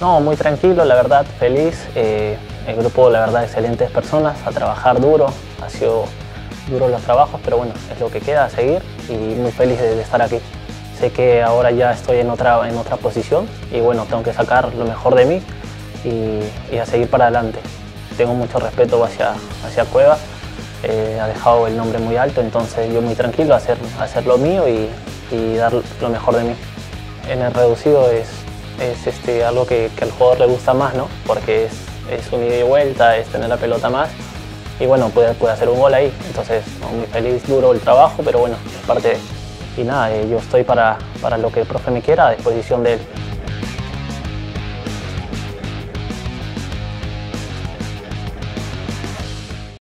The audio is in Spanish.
No, muy tranquilo, la verdad, feliz. Eh, el grupo, la verdad, excelentes personas, a trabajar duro. Ha sido duro los trabajos, pero bueno, es lo que queda, a seguir y muy feliz de, estar aquí. Sé que ahora ya estoy en otra, en otra posición y bueno, tengo que sacar lo mejor de mí y, a seguir para adelante. Tengo mucho respeto hacia, hacia Cueva, eh, ha dejado el nombre muy alto, entonces yo muy tranquilo a hacer, hacer lo mío y, y dar lo mejor de mí. En el reducido es es este, algo que, al jugador le gusta más, ¿no? Porque es, es un ida y vuelta, es tener la pelota más y bueno, puede, puede hacer un gol ahí. Entonces, muy feliz, duro el trabajo, pero bueno, es parte de... Y nada, eh, yo estoy para, para lo que el profe me quiera a disposición de él.